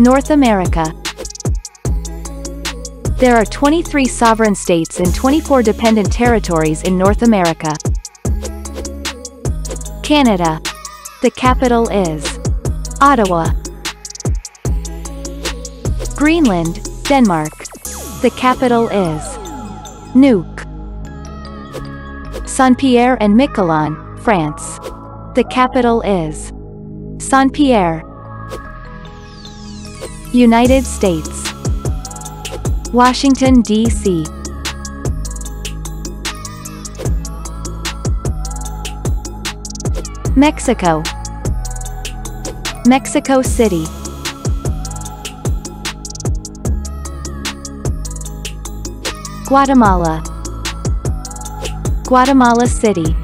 North America. There are 23 sovereign states and 24 dependent territories in North America. Canada. The capital is Ottawa. Greenland, Denmark. The capital is Nuuk. Saint-Pierre and Miquelon, France. The capital is Saint-Pierre. United States. Washington, D.C. Mexico. Mexico City. Guatemala. Guatemala City.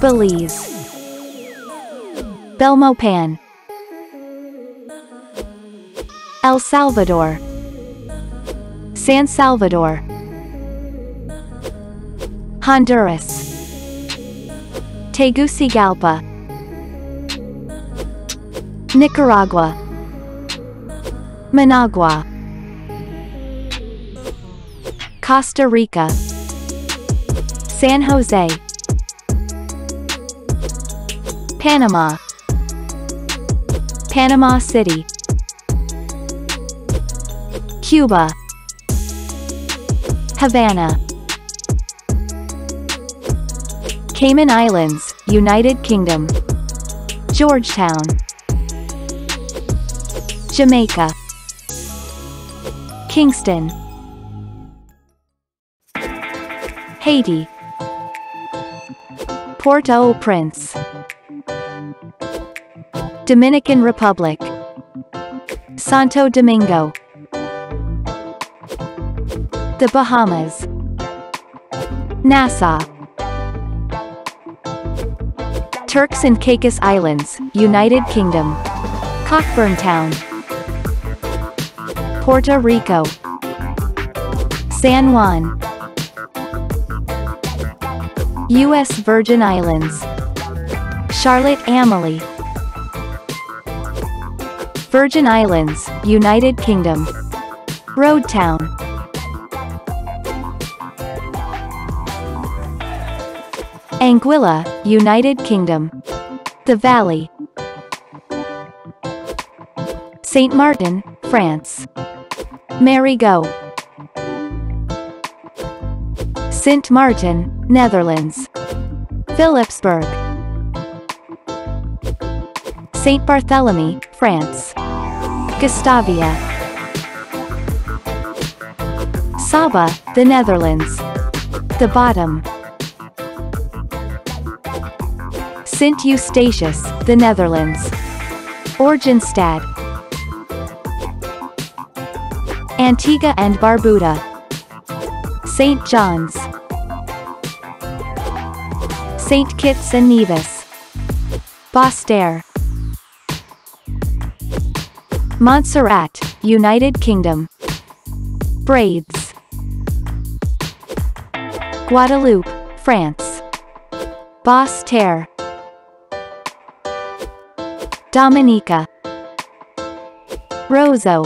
Belize. Belmopan. El Salvador. San Salvador. Honduras. Tegucigalpa. Nicaragua. Managua. Costa Rica. San Jose. Panama. Panama City. Cuba. Havana. Cayman Islands, United Kingdom. Georgetown. Jamaica. Kingston. Haiti. Port-au-Prince. Dominican Republic. Santo Domingo. The Bahamas. Nassau. Turks and Caicos Islands, United Kingdom. Cockburn Town. Puerto Rico. San Juan. U.S. Virgin Islands. Charlotte Amalie. Virgin Islands, United Kingdom. Road Town. Anguilla, United Kingdom. The Valley. Saint Martin, France. Marigot. St. Martin, Netherlands. Philipsburg. Saint Barthélemy, France. Gustavia. Saba, the Netherlands. The Bottom. Sint Eustatius, the Netherlands. Oranjestad. Antigua and Barbuda. St. John's. St. Kitts and Nevis. Basseterre. Montserrat, United Kingdom. Brades. Guadeloupe, France. Basse-Terre. Dominica. Roseau.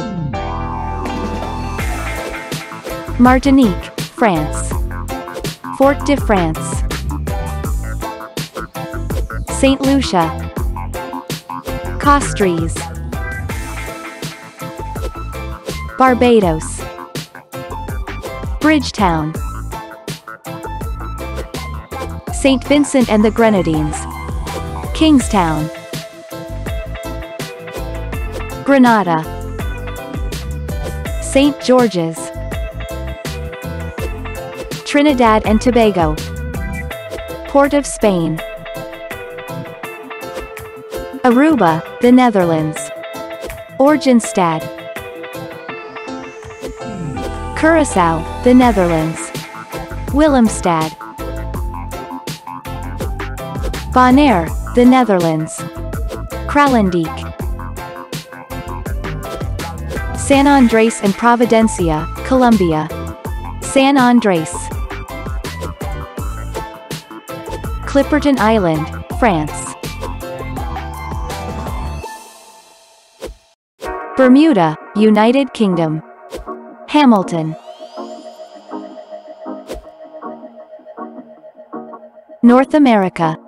Martinique, France. Fort de France. St. Lucia. Castries. Barbados. Bridgetown. St. Vincent and the Grenadines. Kingstown. Grenada. St. George's. Trinidad and Tobago. Port of Spain. Aruba, the Netherlands. Oranjestad. Curaçao, the Netherlands. Willemstad. Bonaire, the Netherlands. Kralendijk. San Andres and Providencia, Colombia. San Andres. Clipperton Island, France. Bermuda, United Kingdom. Hamilton. North America.